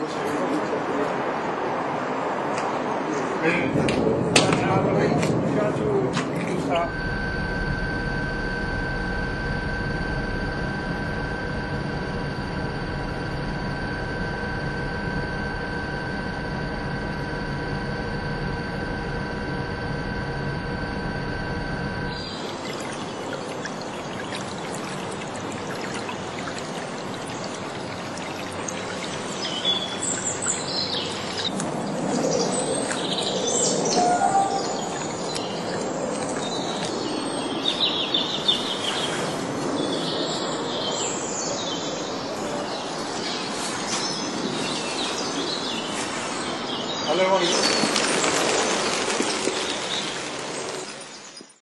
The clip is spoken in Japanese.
うん Hasta luego.